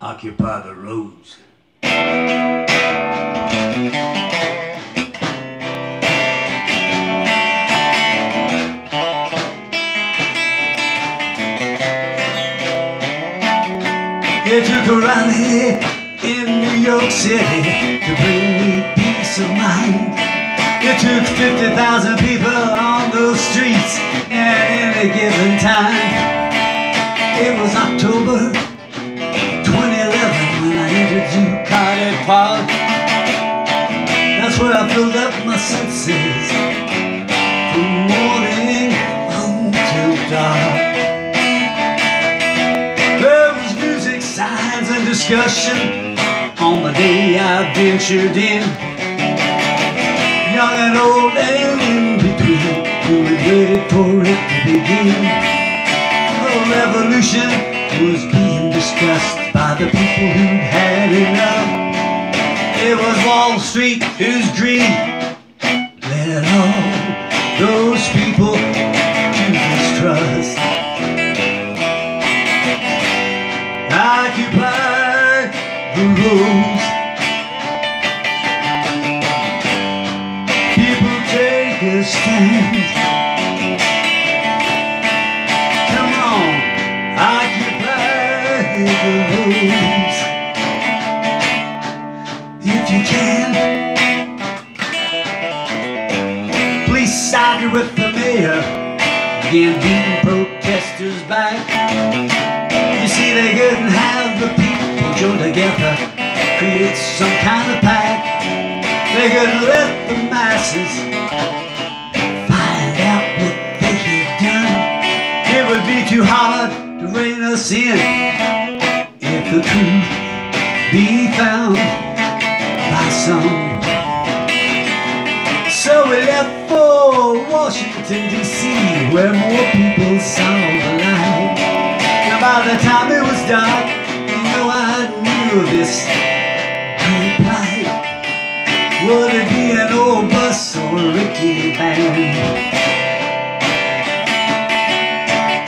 occupy the roads. It took a rally in New York City to bring me peace of mind. It took 50,000 people on those streets at any given time. Park. That's where I filled up my senses from morning until dark. There was music, signs, and discussion on the day I ventured in. Young and old and in between, who had waited for it to begin. The revolution was being discussed by the people. It was Wall Street whose greed led all those people to distrust. Occupy the roads. People take a stand. Can, please side with the mayor. Again, beating protesters back. You see, they couldn't have the people join together, create some kind of pact. They couldn't let the masses find out what they had done. It would be too hard to rein us in if the truth So we left for Washington, D.C., where more people saw the light. And by the time it was dark, you know I knew this plight. Would it be an old bus or a rickety van?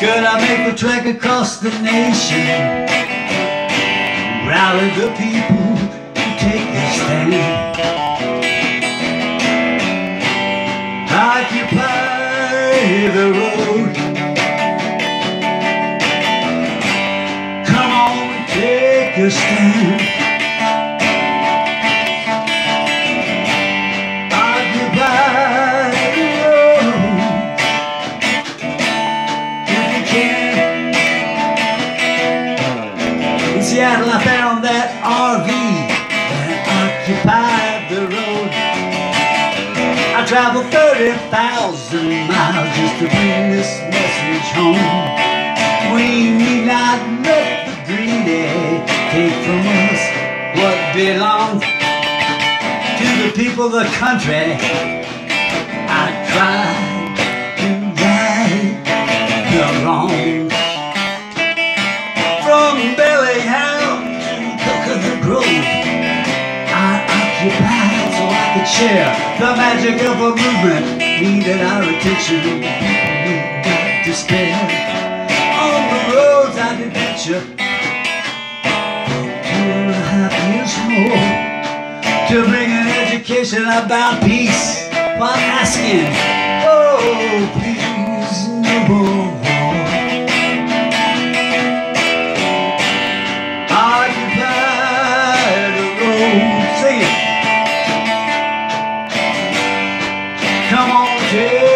Could I make the trek across the nation? Rally the people take a stand. Occupy the road. If you can. In Seattle, I found that RV that occupied the road. I traveled 30,000 miles just to bring this message home. We need not let the greedy take from us what belongs to the people of the country. I tried to right the wrong. From Bellingham to Coconut Grove, I occupied so I could share the magic of a movement. Needed our attention, need not despair. On the roads I did venture half to bring an education about peace while asking, oh please, no more war. Occupy the road, sing it. Come on, take